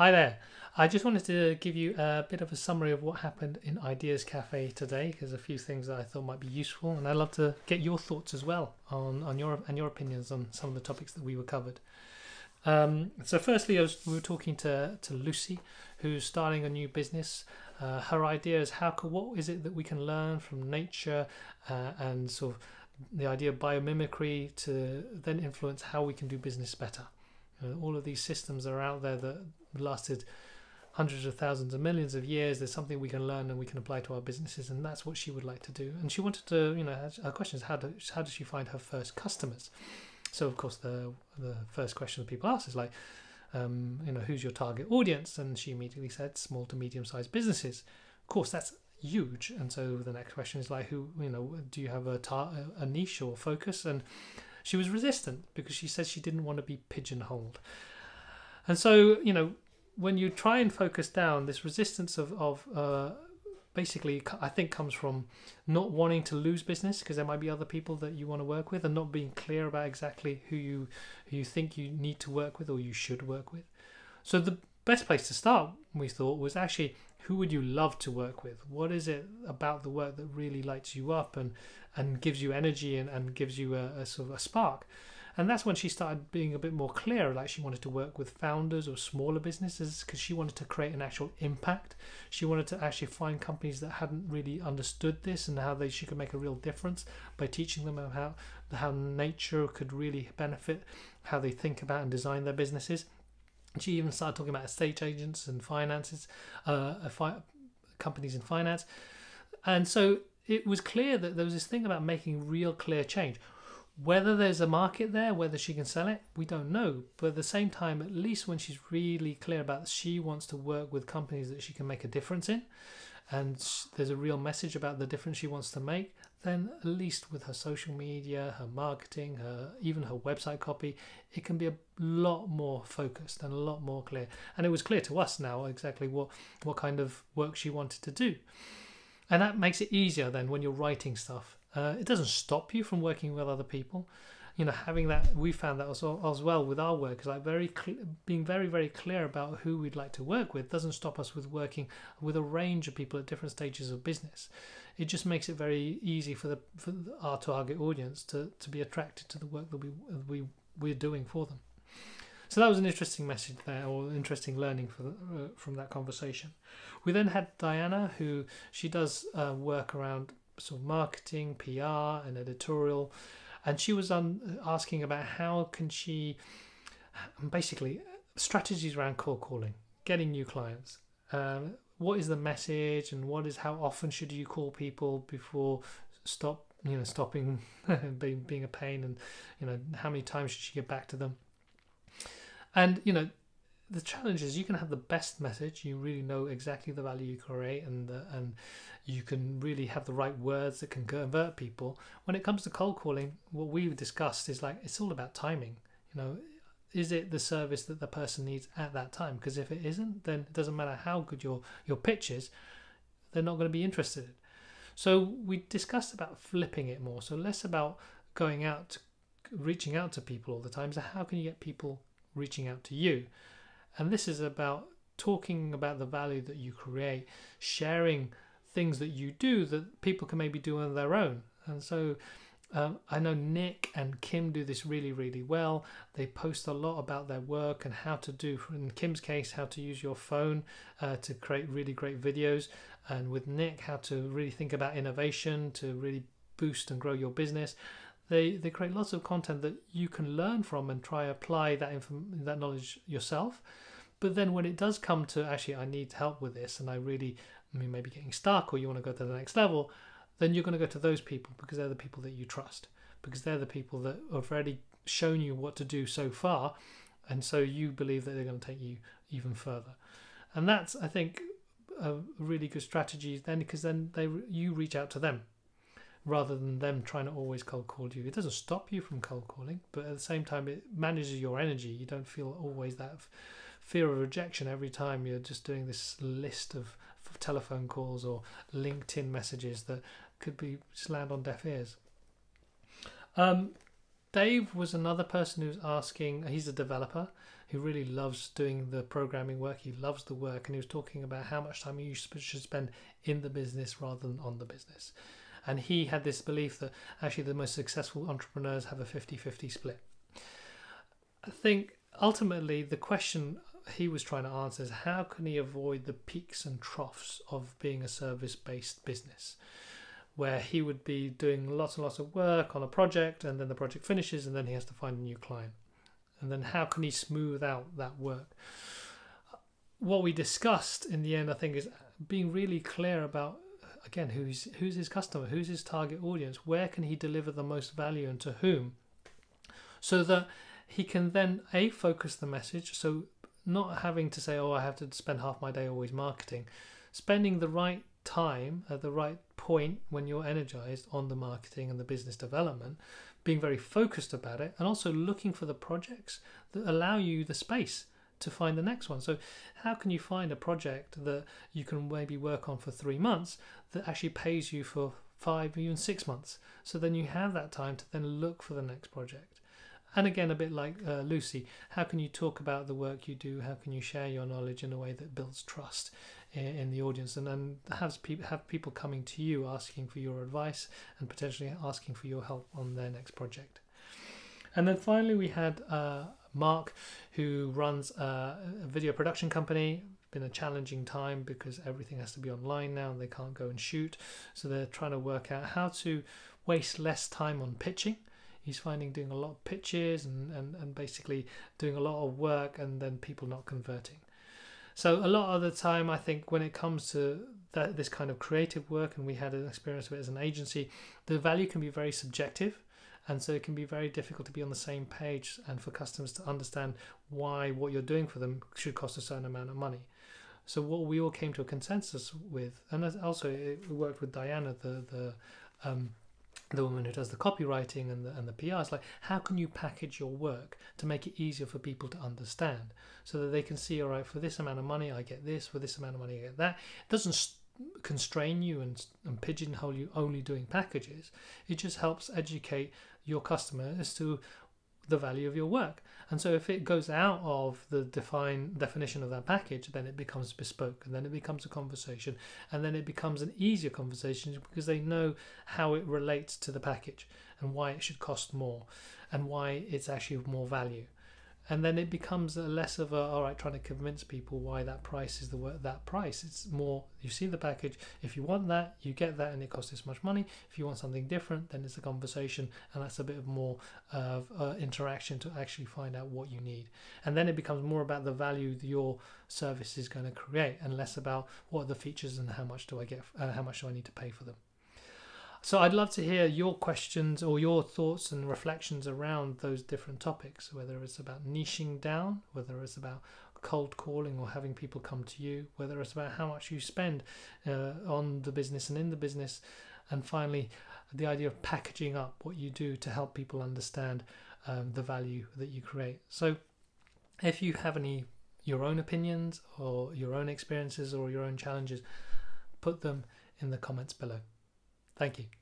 Hi there. I just wanted to give you a bit of a summary of what happened in Ideas Cafe today, because a few things that I thought might be useful, and I'd love to get your thoughts as well on, on your and your opinions on some of the topics that we were covered. Um, so, firstly, was, we were talking to to Lucy, who's starting a new business. Uh, her idea is how what is it that we can learn from nature uh, and sort of the idea of biomimicry to then influence how we can do business better. All of these systems are out there that lasted hundreds of thousands of millions of years. There's something we can learn and we can apply to our businesses, and that's what she would like to do. And she wanted to, you know, her question is how how does she find her first customers? So of course the the first question that people ask is like, um, you know, who's your target audience? And she immediately said small to medium sized businesses. Of course, that's huge. And so the next question is like, who, you know, do you have a tar- a niche or focus? And she was resistant because she said she didn't want to be pigeonholed. And so, you know, when you try and focus down, this resistance of, of uh, basically, I think, comes from not wanting to lose business because there might be other people that you want to work with and not being clear about exactly who you who you think you need to work with or you should work with. So the best place to start, we thought, was actually who would you love to work with? What is it about the work that really lights you up and and gives you energy and, and gives you a, a sort of a spark? And that's when she started being a bit more clear. Like she wanted to work with founders or smaller businesses because she wanted to create an actual impact. She wanted to actually find companies that hadn't really understood this and how they she could make a real difference by teaching them how how nature could really benefit how they think about and design their businesses. She even started talking about estate agents and finances, uh, fi- companies in finance, and so it was clear that there was this thing about making real clear change whether there's a market there, whether she can sell it, we don't know. But at the same time, at least when she's really clear about she wants to work with companies that she can make a difference in, and there's a real message about the difference she wants to make, then at least with her social media, her marketing, her even her website copy, it can be a lot more focused and a lot more clear. And it was clear to us now exactly what what kind of work she wanted to do. And that makes it easier then when you're writing stuff uh, it doesn't stop you from working with other people. You know, having that we found that as well, as well with our work is like very being very very clear about who we'd like to work with doesn't stop us with working with a range of people at different stages of business. It just makes it very easy for the for our target audience to, to be attracted to the work that we we we're doing for them. So that was an interesting message there, or interesting learning for, uh, from that conversation. We then had Diana, who she does uh, work around sort of marketing, PR, and editorial, and she was um, asking about how can she basically strategies around cold calling, getting new clients. Um, what is the message, and what is how often should you call people before stop you know stopping being being a pain, and you know how many times should she get back to them? And you know the challenge is you can have the best message you really know exactly the value you create and uh, and you can really have the right words that can convert people. When it comes to cold calling what we've discussed is like it's all about timing you know. Is it the service that the person needs at that time? Because if it isn't then it doesn't matter how good your your pitch is they're not going to be interested. So we discussed about flipping it more so less about going out reaching out to people all the time. So how can you get people reaching out to you and this is about talking about the value that you create, sharing things that you do that people can maybe do on their own. And so um, I know Nick and Kim do this really, really well. They post a lot about their work and how to do, in Kim's case, how to use your phone uh, to create really great videos. And with Nick, how to really think about innovation to really boost and grow your business. They, they create lots of content that you can learn from and try apply that inform- that knowledge yourself. But then when it does come to actually I need help with this and I really I mean maybe getting stuck or you want to go to the next level, then you're going to go to those people because they're the people that you trust because they're the people that have already shown you what to do so far and so you believe that they're going to take you even further. And that's I think a really good strategy then because then they you reach out to them rather than them trying to always cold call you. It doesn't stop you from cold calling, but at the same time, it manages your energy. You don't feel always that fear of rejection every time you're just doing this list of telephone calls or LinkedIn messages that could be just land on deaf ears. Um, Dave was another person who's asking. He's a developer. he really loves doing the programming work. He loves the work, and he was talking about how much time you should spend in the business rather than on the business. And he had this belief that actually the most successful entrepreneurs have a 50 50 split. I think ultimately the question he was trying to answer is how can he avoid the peaks and troughs of being a service based business? Where he would be doing lots and lots of work on a project and then the project finishes and then he has to find a new client. And then how can he smooth out that work? What we discussed in the end, I think, is being really clear about again who's who's his customer, who's his target audience, where can he deliver the most value and to whom, so that he can then a focus the message. So not having to say, oh, I have to spend half my day always marketing, spending the right time at the right point when you're energized on the marketing and the business development, being very focused about it, and also looking for the projects that allow you the space to find the next one. So, how can you find a project that you can maybe work on for three months that actually pays you for five, even six months? So then you have that time to then look for the next project. And again a bit like uh, lucy how can you talk about the work you do? How can you share your knowledge in a way that builds trust in, in the audience? And then has people have people coming to you asking for your advice and potentially asking for your help on their next project. And then finally we had uh, mark who runs a video production company. Been a challenging time because everything has to be online now and they can't go and shoot. So they're trying to work out how to waste less time on pitching. He's finding doing a lot of pitches and, and, and basically doing a lot of work and then people not converting. So a lot of the time, I think when it comes to that this kind of creative work, and we had an experience of it as an agency, the value can be very subjective, and so it can be very difficult to be on the same page and for customers to understand why what you're doing for them should cost a certain amount of money. So what we all came to a consensus with, and also it worked with Diana, the the um, the woman who does the copywriting and the, and the PR. It's like, how can you package your work to make it easier for people to understand so that they can see, all right, for this amount of money, I get this, for this amount of money, I get that. It doesn't constrain you and, and pigeonhole you only doing packages. It just helps educate your customer as to the value of your work. And so if it goes out of the define definition of that package, then it becomes bespoke and then it becomes a conversation and then it becomes an easier conversation because they know how it relates to the package and why it should cost more and why it's actually more value and then it becomes less of a all right trying to convince people why that price is the that price. It's more you see the package. If you want that you get that and it costs this much money. If you want something different then it's a conversation and that's a bit of more of uh, interaction to actually find out what you need. And then it becomes more about the value your service is going to create and less about what are the features and how much do i get uh, how much do i need to pay for them so I'd love to hear your questions or your thoughts and reflections around those different topics, whether it's about niching down, whether it's about cold calling or having people come to you, whether it's about how much you spend uh, on the business and in the business, and finally, the idea of packaging up what you do to help people understand um, the value that you create. So, if you have any your own opinions or your own experiences or your own challenges, put them in the comments below. Thank you.